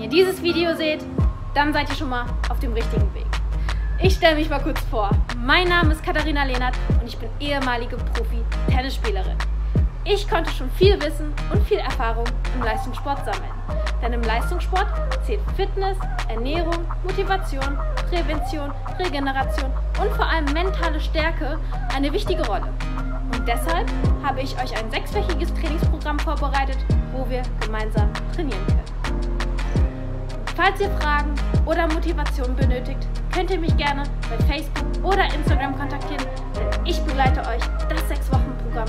ihr dieses Video seht, dann seid ihr schon mal auf dem richtigen Weg. Ich stelle mich mal kurz vor. Mein Name ist Katharina Lehnert und ich bin ehemalige Profi-Tennisspielerin. Ich konnte schon viel Wissen und viel Erfahrung im Leistungssport sammeln. Denn im Leistungssport zählt Fitness, Ernährung, Motivation, Prävention, Regeneration und vor allem mentale Stärke eine wichtige Rolle. Und deshalb habe ich euch ein sechswöchiges Trainingsprogramm vorbereitet, wo wir gemeinsam trainieren können. Falls ihr Fragen oder Motivation benötigt, könnt ihr mich gerne bei Facebook oder Instagram kontaktieren, denn ich begleite euch das sechs Wochen Programm